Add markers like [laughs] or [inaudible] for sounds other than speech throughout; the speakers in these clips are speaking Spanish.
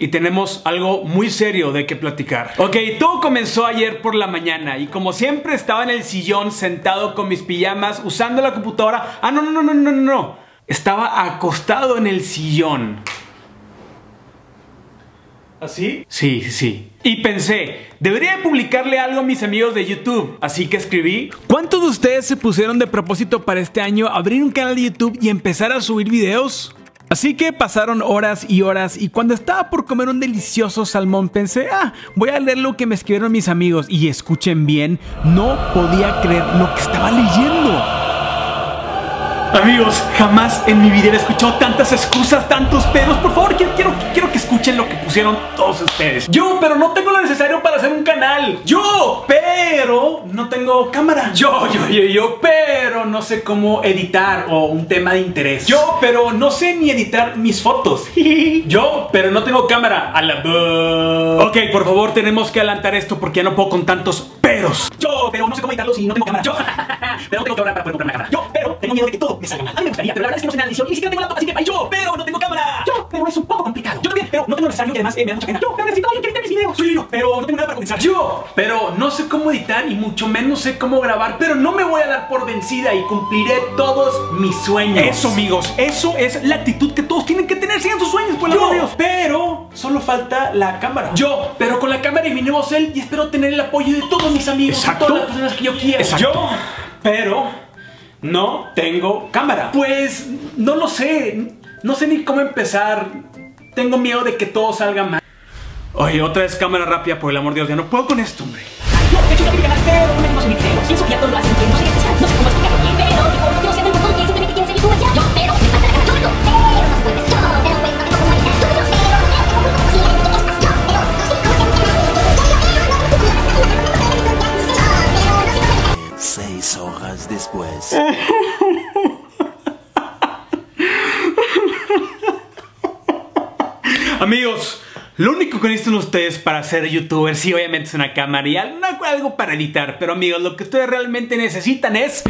y tenemos algo muy serio de que platicar. Ok, todo comenzó ayer por la mañana y como siempre estaba en el sillón sentado con mis pijamas usando la computadora. Ah, no, no, no, no, no, no. Estaba acostado en el sillón. ¿Así? Sí, sí. Y pensé, debería publicarle algo a mis amigos de YouTube, así que escribí. ¿Cuántos de ustedes se pusieron de propósito para este año abrir un canal de YouTube y empezar a subir videos? Así que pasaron horas y horas y cuando estaba por comer un delicioso salmón pensé, ah, voy a leer lo que me escribieron mis amigos y escuchen bien, no podía creer lo que estaba leyendo. Amigos, jamás en mi vida he escuchado tantas excusas, tantos pedos. Por favor, quiero, quiero, quiero que escuchen lo que pusieron todos ustedes. Yo, pero no tengo lo necesario para hacer un canal. Yo, pero no tengo cámara. Yo, yo, yo, yo, pero no sé cómo editar o un tema de interés. Yo, pero no sé ni editar mis fotos. [laughs] yo, pero no tengo cámara. A la Ok, por favor, tenemos que adelantar esto porque ya no puedo con tantos Yo, pero no sé cómo editarlo si no tengo cámara. Yo, [laughs] pero no tengo cámara para poder comprarme una cámara. Yo, pero tengo miedo de que todo me salga mal. A mí me gustaría, pero la verdad es que no sé nada de edición y ni siquiera tengo laptop, así que yo, pero no tengo cámara. Pero es un poco complicado. Yo también, pero no tengo necesario y además eh, me da mucha pena. Yo, pero necesito alguien que edite mis videos. Soy yo, pero no tengo nada para comenzar. Yo, pero no sé cómo editar y mucho menos sé cómo grabar, pero no me voy a dar por vencida y cumpliré todos mis sueños. Eso, amigos, eso es la actitud que todos tienen que tener. Sigan sus sueños, por yo, Dios. Pero solo falta la cámara. Yo, pero con la cámara y mi nuevo cel y espero tener el apoyo de todos mis amigos, Exacto. todas las personas que yo quiero. Exacto. Yo, pero no tengo cámara. Pues no lo sé. No sé ni cómo empezar. Tengo miedo de que todo salga mal. Oye, otra vez cámara rápida, por el amor de Dios. Ya no puedo con esto, hombre. No, de hecho, ya mi canal, pero no me animo a subir videos. Pienso que ya todo lo hacen bien. No sé. No sé cómo explicarlo bien. Pero, digo, no quiero Amigos, lo único que necesitan ustedes para ser youtubers, sí, obviamente es una cámara y algo para editar, pero amigos, lo que ustedes realmente necesitan es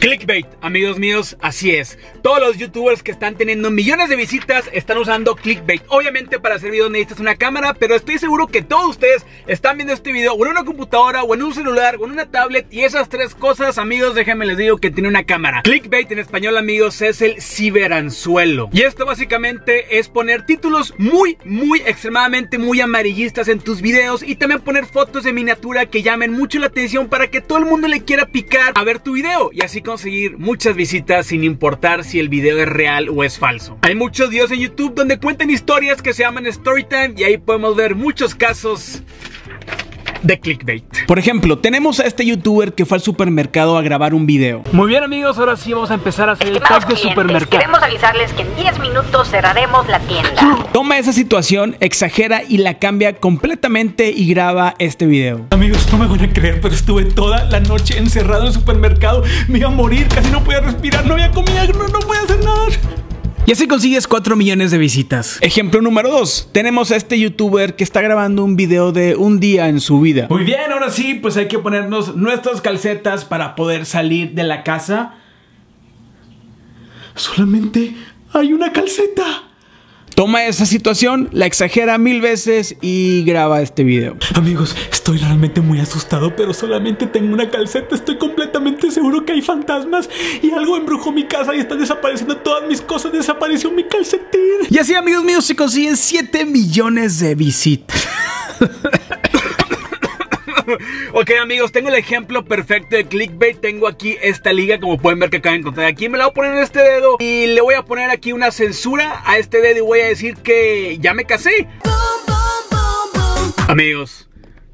Clickbait, amigos míos, así es. Todos los youtubers que están teniendo millones de visitas están usando clickbait. Obviamente para hacer videos necesitas una cámara, pero estoy seguro que todos ustedes están viendo este video o en una computadora, o en un celular, o en una tablet. Y esas tres cosas, amigos, déjenme les digo que tiene una cámara. Clickbait en español, amigos, es el ciberanzuelo. Y esto básicamente es poner títulos muy, muy, extremadamente muy amarillistas en tus videos. Y también poner fotos de miniatura que llamen mucho la atención para que todo el mundo le quiera picar a ver tu video. Y así conseguir muchas visitas sin importar si el video es real o es falso. Hay muchos videos en YouTube donde cuentan historias que se llaman Storytime y ahí podemos ver muchos casos de clickbait. Por ejemplo, tenemos a este youtuber que fue al supermercado a grabar un video. Muy bien amigos, ahora sí vamos a empezar a hacer el tag de supermercado. Queremos avisarles que en 10 minutos cerraremos la tienda. Toma esa situación, exagera y la cambia completamente y graba este video. Amigos, no me van a creer, pero estuve toda la noche encerrado en el supermercado. Me iba a morir, casi no podía respirar, no había comida, no, no podía hacer nada. Y así consigues 4 millones de visitas. Ejemplo número 2. Tenemos a este youtuber que está grabando un video de un día en su vida. Muy bien, ahora sí, pues hay que ponernos nuestras calcetas para poder salir de la casa. Solamente hay una calceta. Toma esa situación, la exagera mil veces y graba este video. Amigos, estoy realmente muy asustado, pero solamente tengo una calceta. Estoy completamente seguro que hay fantasmas y algo embrujó mi casa y están desapareciendo todas mis cosas. Desapareció mi calcetín. Y así, amigos míos, se consiguen 7 millones de visitas. [laughs] [laughs] ok amigos, tengo el ejemplo perfecto de clickbait Tengo aquí esta liga como pueden ver que acabo de encontrar Aquí me la voy a poner en este dedo Y le voy a poner aquí una censura a este dedo Y voy a decir que ya me casé Amigos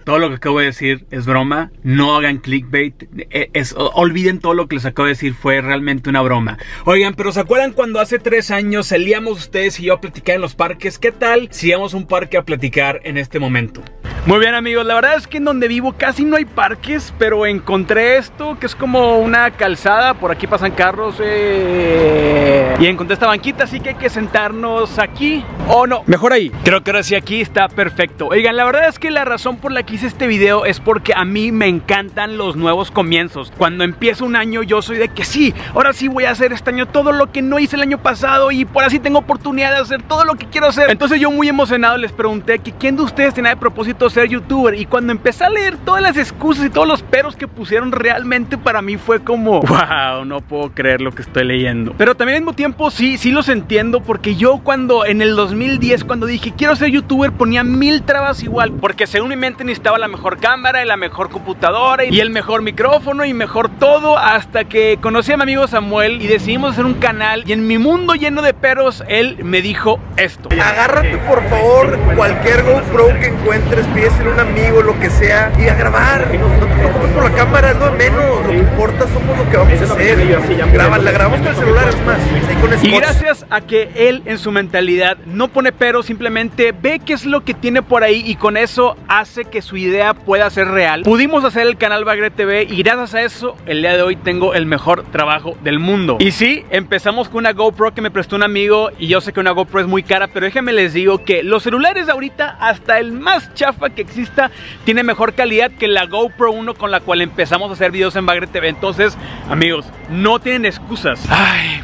todo lo que acabo de decir es broma, no hagan clickbait, e, olviden todo lo que les acabo de decir, fue realmente una broma. Oigan, pero ¿se acuerdan cuando hace tres años salíamos ustedes y yo a platicar en los parques? ¿Qué tal si íbamos a un parque a platicar en este momento? Muy bien amigos, la verdad es que en donde vivo casi no hay parques, pero encontré esto que es como una calzada, por aquí pasan carros eh, y encontré esta banquita, así que hay que sentarnos aquí o no, mejor ahí. Creo que ahora sí aquí está perfecto. Oigan, la verdad es que la razón por la que hice este video es porque a mí me encantan los nuevos comienzos. Cuando empiezo un año yo soy de que sí, ahora sí voy a hacer este año todo lo que no hice el año pasado y por así tengo oportunidad de hacer todo lo que quiero hacer. Entonces yo muy emocionado les pregunté que quién de ustedes tenía de propósito ser youtuber y cuando empecé a leer todas las excusas y todos los peros que pusieron realmente para mí fue como [laughs] wow, no puedo creer lo que estoy leyendo. Pero también al mismo tiempo sí, sí los entiendo porque yo cuando en el 2010 cuando dije quiero ser youtuber ponía mil trabas igual porque según mi mente necesitaba la mejor cámara y la mejor computadora y el mejor micrófono y mejor todo hasta que conocí a mi amigo Samuel y decidimos hacer un canal y en mi mundo lleno de peros él me dijo esto. Agárrate por favor cualquier GoPro que encuentres, pídeselo a un amigo, lo que sea, y a grabar. No te preocupes por la cámara, es lo de menos. Lo que importa somos lo que vamos a hacer. Graba, la grabamos con el celular, es más. ahí con Y gracias a que él en su mentalidad no pone pero, simplemente ve qué es lo que tiene por ahí y con eso hace que su idea pueda ser real. Pudimos hacer el canal Bagre TV y gracias a eso el día de hoy tengo el mejor trabajo del mundo. Y sí, empezamos con una GoPro que me prestó un amigo y yo sé que una GoPro es muy cara, pero déjenme les digo que los celulares de ahorita, hasta el más chafa que exista, tiene mejor calidad que la GoPro 1 con la cual empezamos a hacer videos en Bagre TV. Entonces, amigos, no tienen excusas.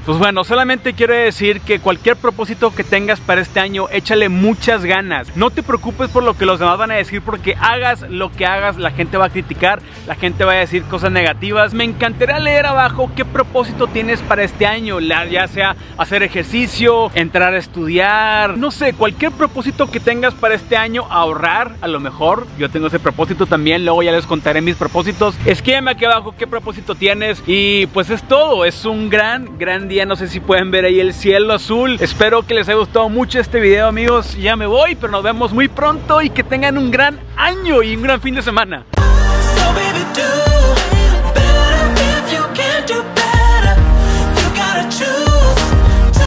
Pues bueno, solamente quiero decir que cualquier propósito que tengas para este año, échale muchas ganas. No te preocupes por lo que los demás van a decir, porque hagas lo que hagas, la gente va a criticar, la gente va a decir cosas negativas. Me encantaría leer abajo qué propósito tienes para este año, ya sea hacer ejercicio, entrar a estudiar, no sé, cualquier propósito que tengas para este año, ahorrar, a lo mejor. Yo tengo ese propósito también, luego ya les contaré mis propósitos. Escríbeme aquí abajo qué propósito tienes y pues es todo, es un gran, gran no sé si pueden ver ahí el cielo azul. Espero que les haya gustado mucho este video amigos, ya me voy, pero nos vemos muy pronto y que tengan un gran año y un gran fin de semana.